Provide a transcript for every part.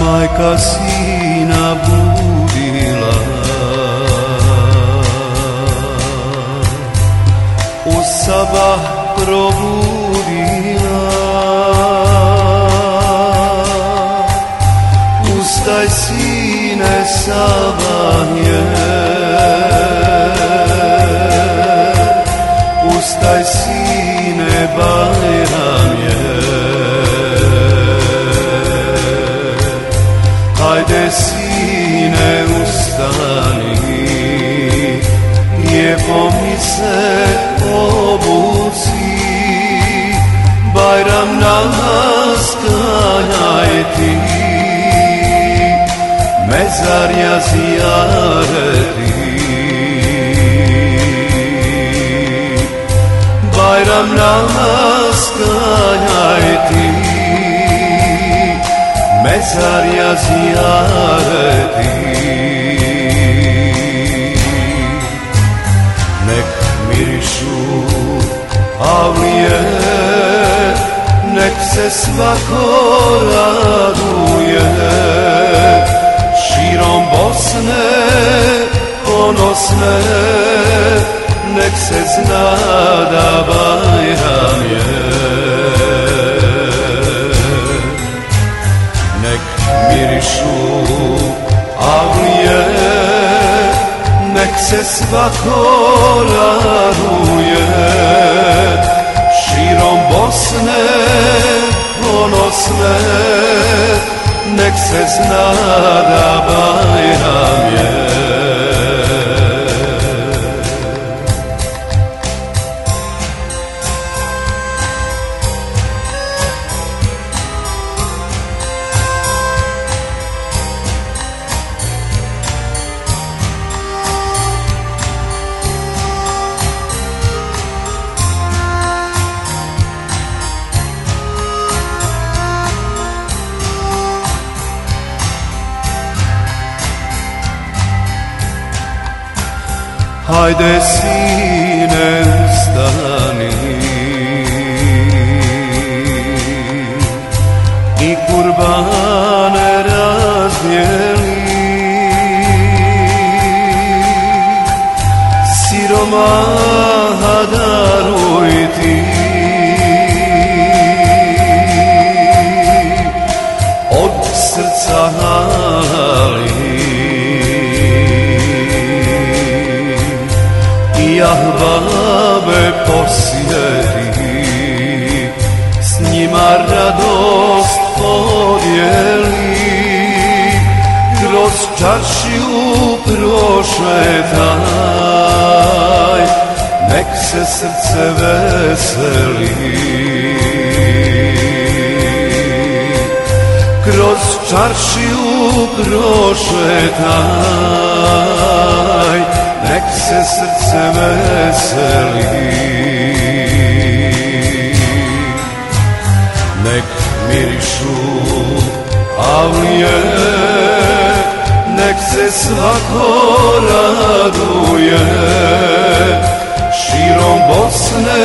majka sina budila. U sabah probudila. Ustaj sine sabah je. Ustaj sine Bajram Nemo mi se obuci Bayram namaz kanaeti Mezar ya ziyareti Bayram namaz kanaeti Mezar ya ziyareti se svako raduje. Širom Bosne ponosne Nek se zna da Bajram je. Nek mirišu avlije Nek se svako se zna da Bajram je Hajde sine ustani I kurbane razdjeli Siromaha ahbabe posjeti S njima radost podijeli. Kroz čaršiju prošetaj Nek se srce veseli čaršiju prošetaj Nek se srce veseli. Nek mirišu avlije Nek se svako raduje. Širom Bosne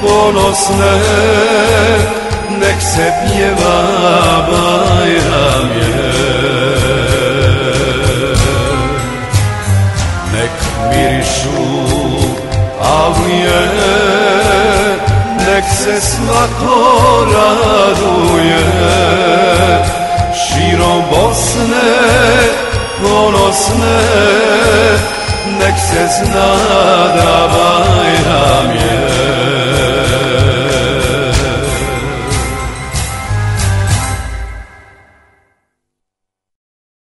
ponosne Nek se pjeva mirišu avlije Nek se svako raduje. Širom Bosne ponosne Nek se zna da